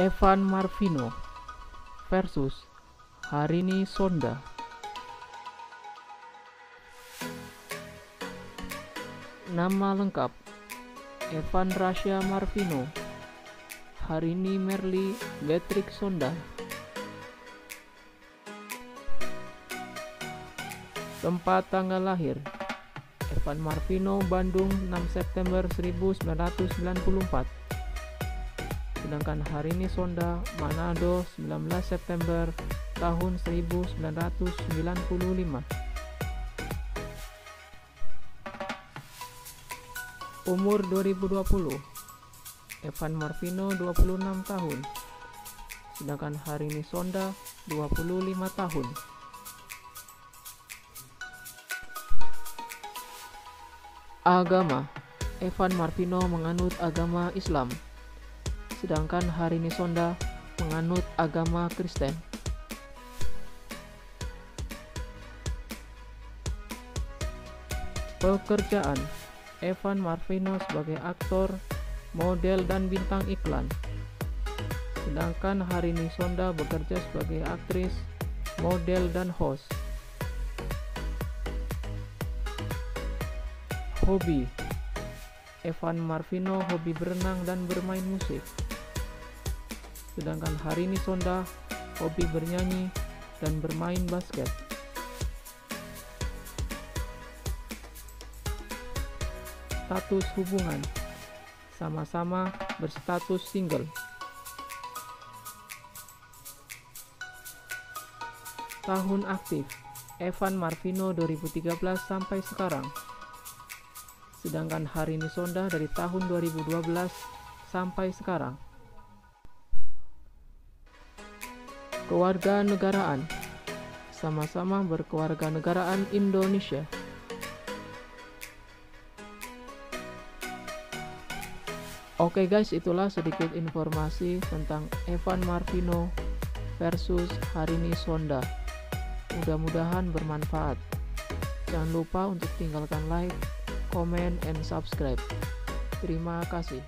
Evan Marvino versus Harini Sonda. Nama lengkap Evan Rasya Marvino Harini Merli Beatrix Sonda Tempat tanggal lahir Evan Marvino Bandung 6 September 1994 sedangkan Harini Sonda Manado 19 September tahun 1995 Umur 2020 Evan Marvino 26 tahun. Sedangkan Harini Sonda 25 tahun. Agama. Evan Marvino menganut agama Islam sedangkan Harini Sonda menganut agama Kristen. Pekerjaan Evan Marvino sebagai aktor, model, dan bintang iklan. Sedangkan Harini Sonda bekerja sebagai aktris, model, dan host. Hobi Evan Marvino hobi berenang dan bermain musik sedangkan Harini Sonda hobi bernyanyi dan bermain basket. Status hubungan sama-sama berstatus single. Tahun aktif Evan Marvino 2013 sampai sekarang. Sedangkan Harini Sonda dari tahun 2012 sampai sekarang. Kewarganegaraan sama-sama berkewarganegaraan Indonesia. Oke guys, itulah sedikit informasi tentang Evan Marvino versus Harini Sonda. Mudah-mudahan bermanfaat. Jangan lupa untuk tinggalkan like, comment, and subscribe. Terima kasih.